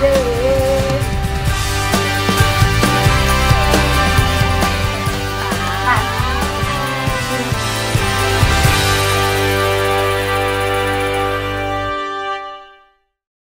day.